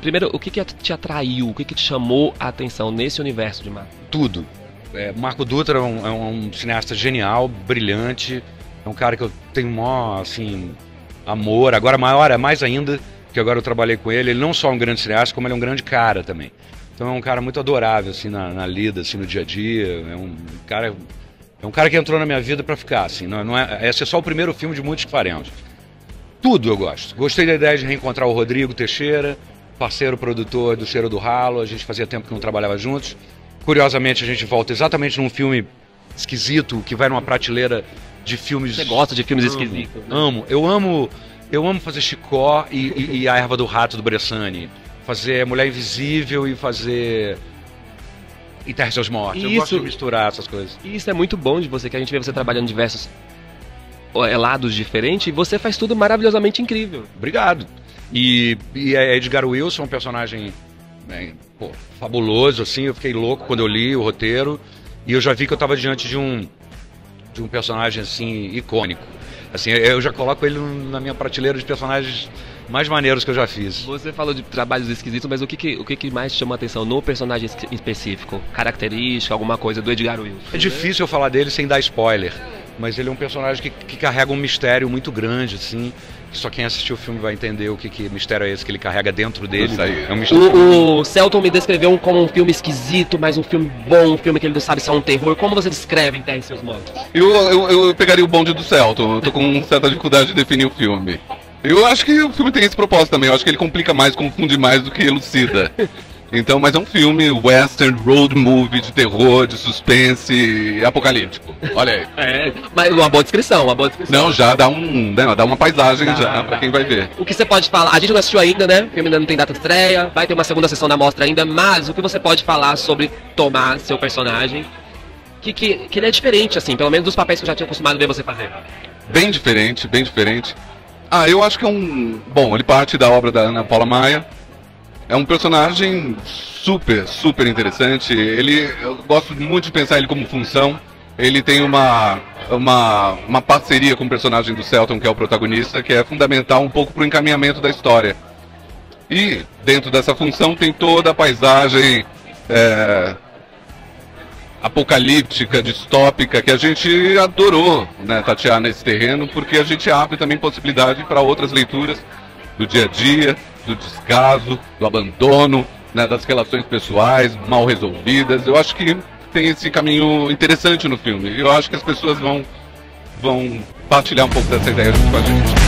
Primeiro, o que, que te atraiu, o que, que te chamou a atenção nesse universo de Marco? Tudo. É, Marco Dutra é um, é um, cineasta genial, brilhante, é um cara que eu tenho maior, assim, amor. Agora maior é mais ainda, que agora eu trabalhei com ele. Ele não só é um grande cineasta, como ele é um grande cara também. Então é um cara muito adorável, assim, na, na lida, assim, no dia a dia. É um cara... É um cara que entrou na minha vida para ficar, assim. Não, não é, esse é só o primeiro filme de muitos que faremos. Tudo eu gosto. Gostei da ideia de reencontrar o Rodrigo Teixeira, parceiro produtor do Cheiro do Ralo, a gente fazia tempo que não trabalhava juntos. Curiosamente, a gente volta exatamente num filme esquisito, que vai numa prateleira de filmes. Você gosta de filmes amo, esquisitos? Né? Amo. Eu amo. Eu amo fazer Chicó e, e, e, a erva do rato do Bressani. Fazer Mulher Invisível e fazer. E Terra Seus Mortos. Isso, eu gosto de misturar essas coisas. E isso é muito bom de você, que a gente vê você trabalhando em diversos lados diferentes e você faz tudo maravilhosamente incrível. Obrigado. E, e é Edgar Wilson, um personagem bem, pô, fabuloso, assim. Eu fiquei louco quando eu li o roteiro. E eu já vi que eu estava diante de um, de um personagem, assim, icônico. Assim, eu já coloco ele na minha prateleira de personagens mais maneiros que eu já fiz. Você falou de trabalhos esquisitos, mas o que, que o que, que mais chama a atenção no personagem específico? Característica, alguma coisa do Edgar Wilson? É difícil eu falar dele sem dar spoiler, mas ele é um personagem que, que carrega um mistério muito grande, assim só quem assistiu o filme vai entender o que, que mistério é esse que ele carrega dentro dele. Isso aí. É um mistério. O, o Celton me descreveu como um filme esquisito, mas um filme bom, um filme que ele não sabe se é um terror. Como você descreve, então, seus modos? Eu, eu, eu pegaria o bonde do Celton. Eu tô com certa dificuldade de definir o filme. Eu acho que o filme tem esse propósito também. Eu acho que ele complica mais, confunde mais do que elucida. Então, mas é um filme western, road movie, de terror, de suspense apocalíptico. Olha aí. É, mas uma boa descrição, uma boa descrição. Não, já dá um, né, dá uma paisagem já dá. pra quem vai ver. O que você pode falar? A gente não assistiu ainda, né? O filme ainda não tem data de estreia, vai ter uma segunda sessão da mostra ainda, mas o que você pode falar sobre tomar seu personagem? Que, que, que ele é diferente, assim, pelo menos dos papéis que eu já tinha acostumado a ver você fazer. Bem diferente, bem diferente. Ah, eu acho que é um. Bom, ele parte da obra da Ana Paula Maia é um personagem super, super interessante. Ele, eu gosto muito de pensar ele como função. Ele tem uma, uma, uma parceria com o personagem do Celton, que é o protagonista, que é fundamental um pouco para o encaminhamento da história. E dentro dessa função tem toda a paisagem é, apocalíptica, distópica, que a gente adorou né, tatear nesse terreno, porque a gente abre também possibilidade para outras leituras do dia a dia, do descaso, do abandono, né, das relações pessoais mal resolvidas. Eu acho que tem esse caminho interessante no filme. Eu acho que as pessoas vão, vão partilhar um pouco dessa ideia com a gente.